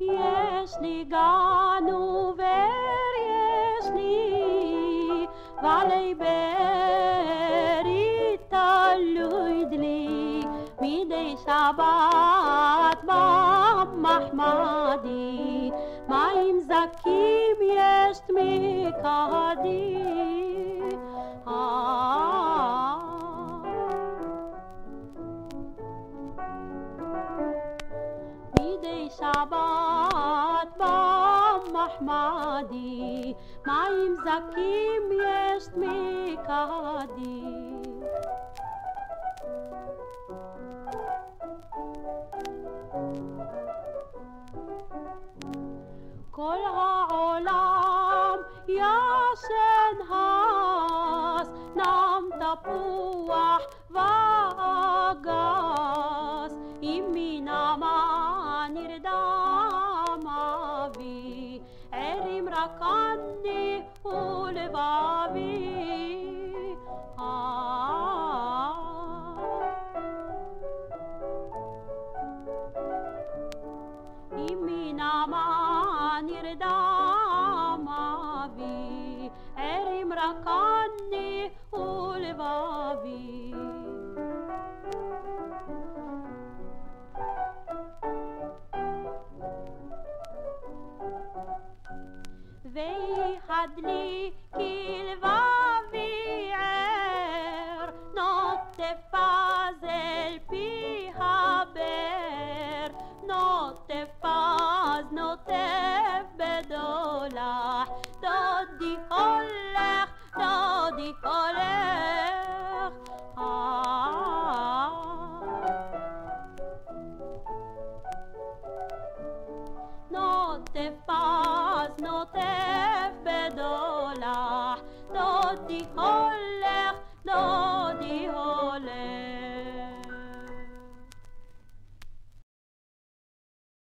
Jeśli ganu ver, jeśli valej berita lujdli, midej sabat mahmadi, maim zakim just me, Kadi. Midi Shabbat, Bam Mahmadi, Maim Zakim, just Kadi. Call her senhas nam tapuah vagas. Imina manir damavi erim rakanni ulvavi ah. imina manir sombra cadde o levavi. Vei had li kil vavi er notte faz notte bedolah נוטף פז נוטף בדולח, דודי הולך